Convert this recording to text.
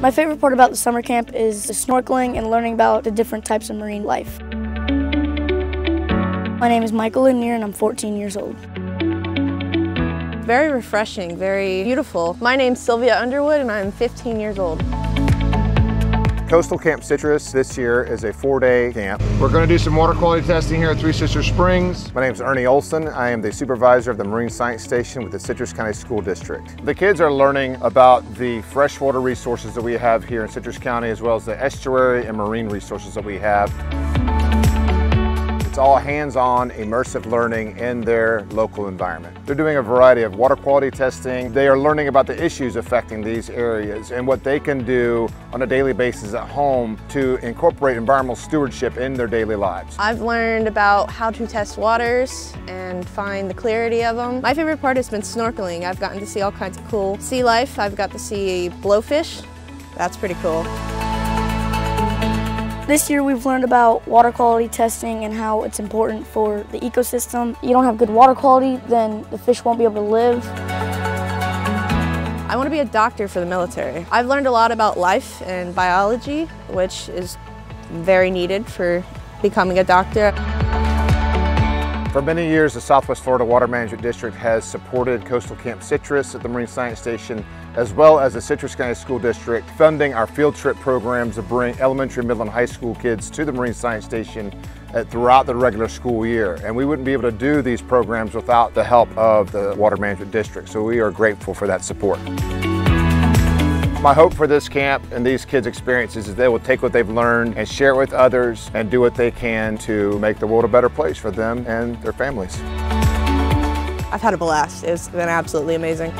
My favorite part about the summer camp is the snorkeling and learning about the different types of marine life. My name is Michael Lanier and I'm 14 years old. Very refreshing, very beautiful. My name's Sylvia Underwood and I'm 15 years old. Coastal Camp Citrus this year is a four-day camp. We're going to do some water quality testing here at Three Sisters Springs. My name is Ernie Olson. I am the supervisor of the Marine Science Station with the Citrus County School District. The kids are learning about the freshwater resources that we have here in Citrus County as well as the estuary and marine resources that we have. It's all hands-on, immersive learning in their local environment. They're doing a variety of water quality testing. They are learning about the issues affecting these areas and what they can do on a daily basis at home to incorporate environmental stewardship in their daily lives. I've learned about how to test waters and find the clarity of them. My favorite part has been snorkeling. I've gotten to see all kinds of cool sea life. I've got to see blowfish. That's pretty cool. This year we've learned about water quality testing and how it's important for the ecosystem. You don't have good water quality, then the fish won't be able to live. I want to be a doctor for the military. I've learned a lot about life and biology, which is very needed for becoming a doctor. For many years, the Southwest Florida Water Management District has supported Coastal Camp Citrus at the Marine Science Station, as well as the Citrus County School District, funding our field trip programs to bring elementary, middle, and high school kids to the Marine Science Station uh, throughout the regular school year. And we wouldn't be able to do these programs without the help of the Water Management District, so we are grateful for that support. My hope for this camp and these kids' experiences is they will take what they've learned and share it with others and do what they can to make the world a better place for them and their families. I've had a blast. It's been absolutely amazing.